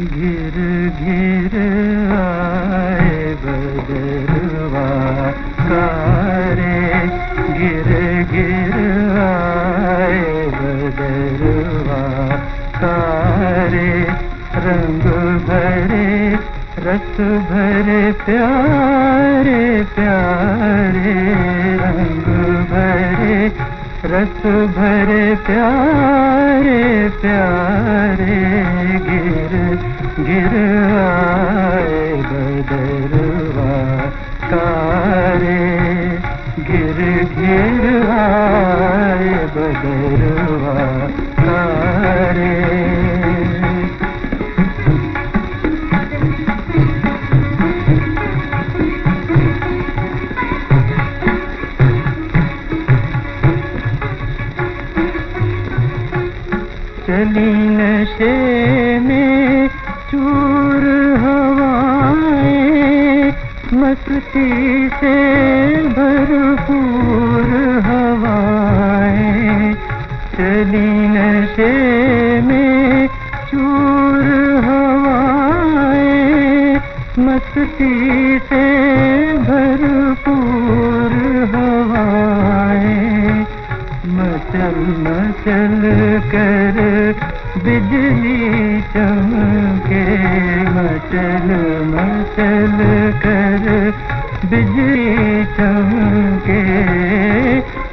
घिर घिर आए बदरवा कारे घिर घिर आए बदरवा कारे रंग भरे रस भरे प्यारे प्यारे रंग भरे रस भरे प्यारे प्यारे गिर गिर आए बदरवा। तारे गिर गिर आए बदरवा। चली नशे में चूर हवाएँ, मस्ती से भरपूर हवाएँ। चली नशे में चूर हवाएँ, मस्ती से भरपूर हवाएँ। मचल मचल कर बिजली चमके मचल मचल कर। बिजली चमके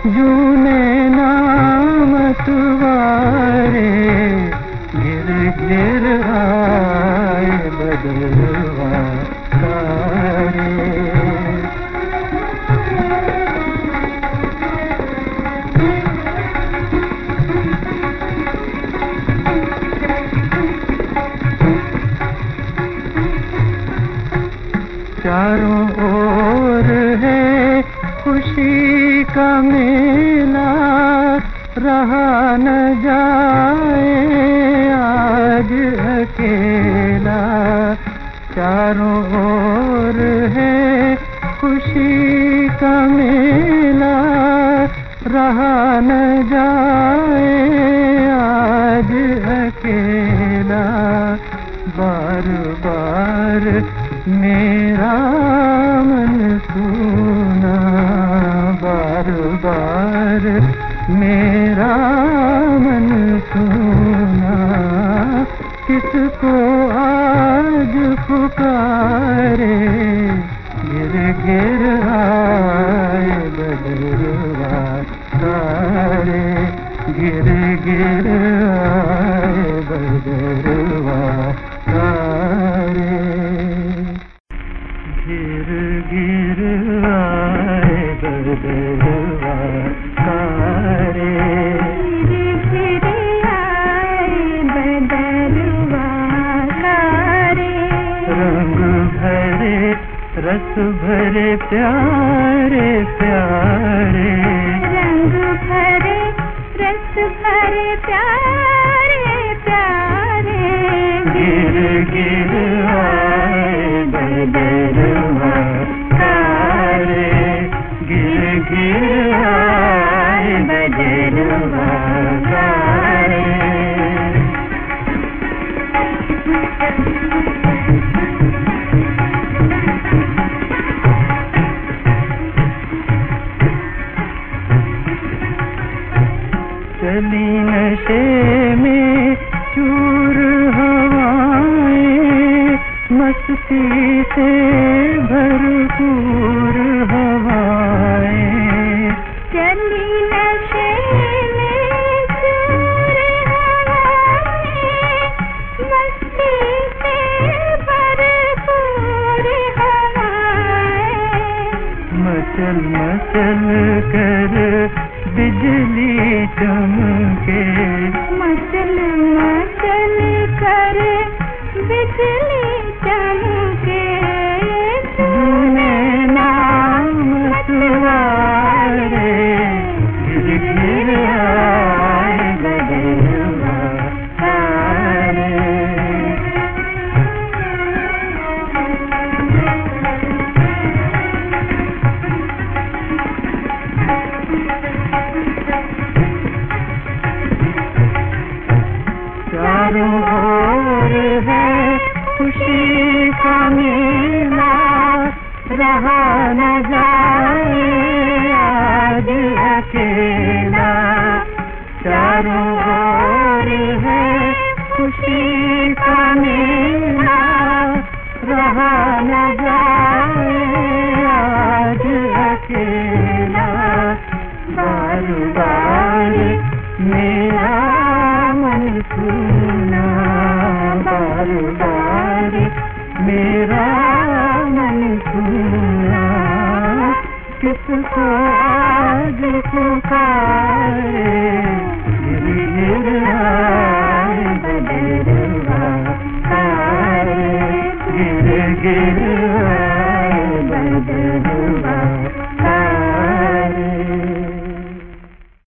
जूने नाम तुवारे। गिर गिर आए बदलवा का मेला रहा न जाए। आज अकेला चारों ओर है खुशी का मेला रहा न जाए। आज अकेला बार बार मेरा मन सुना बार मेरा रस भरे प्यारे प्यारे। रंग भरे रस भरे प्यारे प्यारे। गिर गिर आए बदलवा तारे गिर गिर आए। चली नशे में चूर हवाएँ मस्ती से भरपूर हवाएँ चली नशे में चूर हवाएँ, मस्ती से भरपूर हवाएँ। मचल मचल कर बिजली चमके हर है। खुशी का मेला रहा न जाए। आज अकेला चारों है। खुशी का मेला रहा न जाए। आज अकेला बार बार मेरा मन मेरा